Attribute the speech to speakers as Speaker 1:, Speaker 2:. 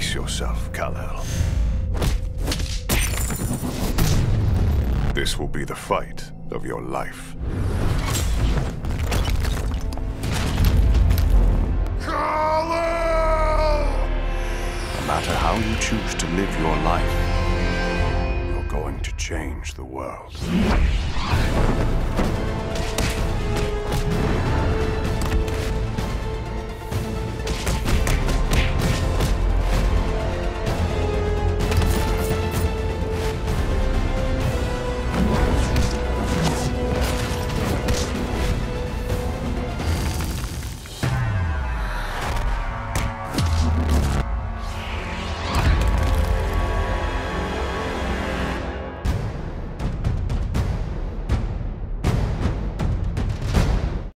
Speaker 1: Brace yourself, Kal-El. This will be the fight of your life. Kal-El! No matter how you choose to live your life, you're going to change the world.